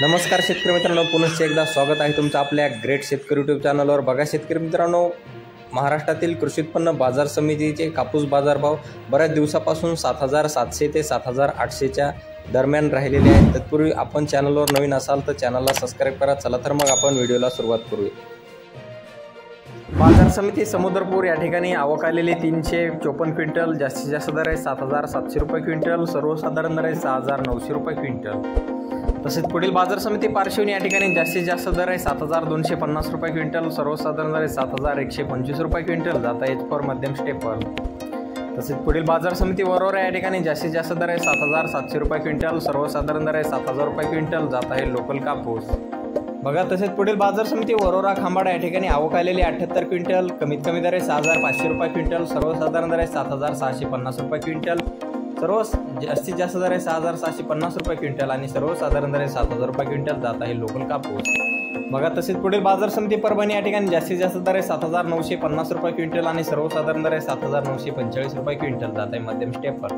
नमस्कार शेतकरी मित्रांनो पुनश्च एकदा स्वागत आहे तुमचं आपल्या ग्रेट शेतकरी यूट्यूब चॅनलवर बघा शेतकरी मित्रांनो महाराष्ट्रातील कृषी उत्पन्न बाजार समितीचे कापूस बाजारभाव बऱ्याच दिवसापासून सात हजार सातशे ते सात हजार आठशेच्या दरम्यान राहिलेले आहेत. तत्पूर्वी आपण चॅनलवर नवीन असाल तर चॅनलला सबस्क्राईब करा. चला तर मग आपण व्हिडिओला सुरुवात करूया. बाजार समिती समुद्रपूर या ठिकाणी आवक आलेली तीनशे चोपन्न क्विंटल जास्तीत जास्त दर आहे सात हजार सातशे रुपये क्विंटल सर्वसाधारण दर आहे सहा हजार नऊशे रुपये क्विंटल. तसेच पुढील बाजार समिती पार्श्वनी या ठिकाणी जास्तीत जास्त दर आहे. सात हजार दोनशे पन्नास रुपये क्विंटल सर्वसाधारण दर आहे सात हजार एकशे पंचवीस रुपये क्विंटल. जात एच फॉर मध्यम स्टेपल तसेच पुढील बाजार समिती वरोरा या ठिकाणी जास्तीत जास्त दर आहे सात हजार सातशे रुपये क्विंटल सर्वसाधारण दर आहे सात हजार रुपये क्विंटल. जात आहे लोकल कापूस. बघा तसेच पुढील बाजार समिती वरोरा खांबाडा या ठिकाणी आवक आलेली अठ्ठ्याहत्तर क्विंटल कमीत कमी दर आहे सहा हजार पाचशे रुपये क्विंटल सर्वसाधारण दर आहे सात हजार सहाशे पन्नास रुपये क्विंटल. सर्व जास्तीत जास्त दर आहे सहा हजार सहाशे पन्नास रुपये क्विंटल आणि सर्वसाधारण दर आहे सात हजार रुपये क्विंटल जात आहे लोकल कापूस बघा तसेच पुढील बाजार समिती परभणी या ठिकाणी जास्तीत जास्त दर आहे सात हजार नऊशे पन्नास रुपये क्विंटल आणि सर्वसाधारण दर आहे सात हजार नऊशे पंचेचाळीस रुपये क्विंटल जात आहे मध्यम स्टेपवर.